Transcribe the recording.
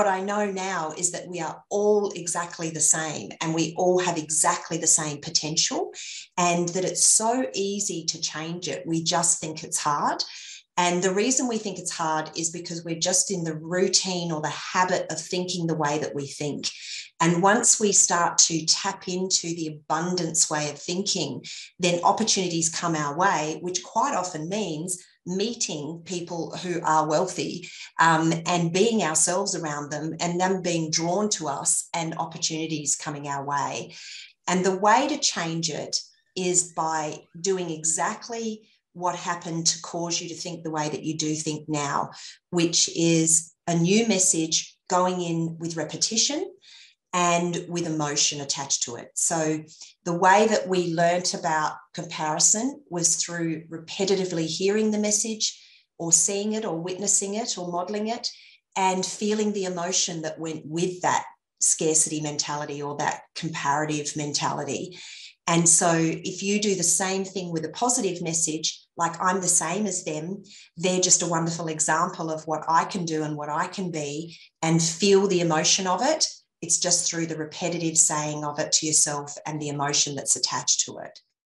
what I know now is that we are all exactly the same and we all have exactly the same potential, and that it's so easy to change it. We just think it's hard. And the reason we think it's hard is because we're just in the routine or the habit of thinking the way that we think. And once we start to tap into the abundance way of thinking, then opportunities come our way, which quite often means meeting people who are wealthy um, and being ourselves around them and them being drawn to us and opportunities coming our way. And the way to change it is by doing exactly what happened to cause you to think the way that you do think now, which is a new message going in with repetition and with emotion attached to it. So, the way that we learnt about comparison was through repetitively hearing the message or seeing it or witnessing it or modeling it and feeling the emotion that went with that scarcity mentality or that comparative mentality. And so, if you do the same thing with a positive message, like I'm the same as them, they're just a wonderful example of what I can do and what I can be, and feel the emotion of it. It's just through the repetitive saying of it to yourself and the emotion that's attached to it.